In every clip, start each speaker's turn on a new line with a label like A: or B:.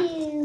A: you.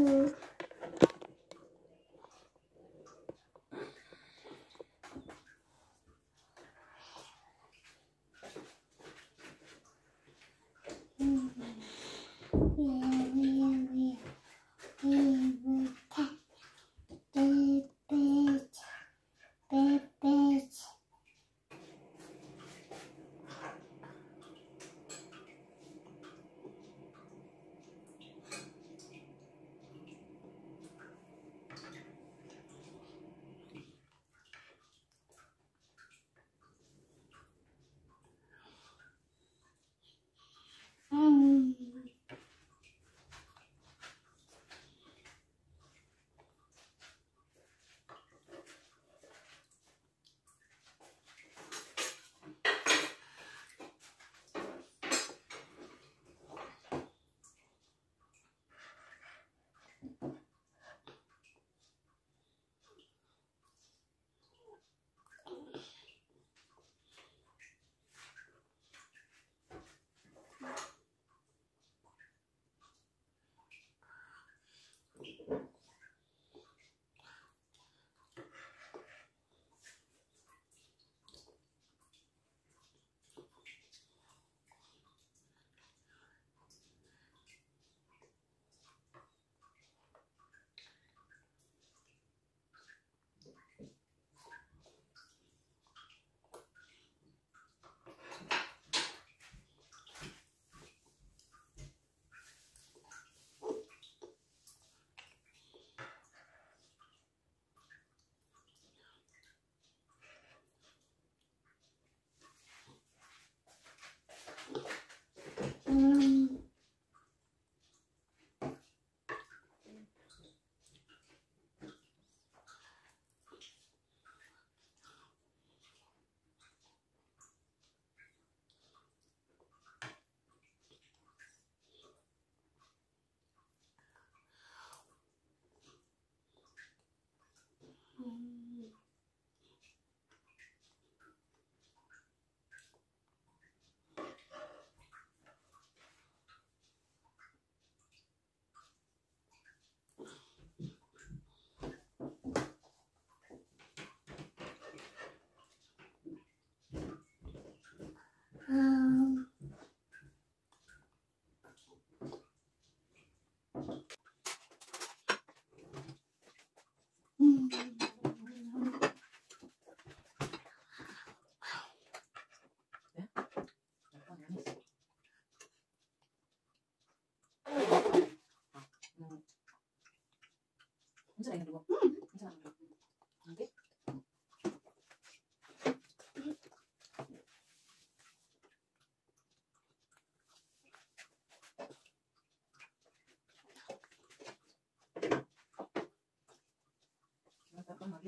A: 아, 혼자 다니는 거. 今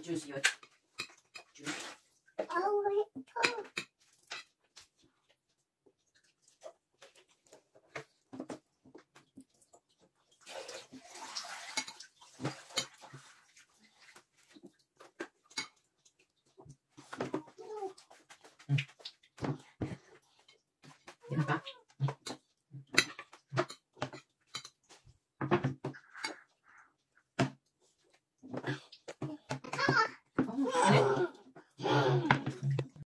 A: ジュースよジュース出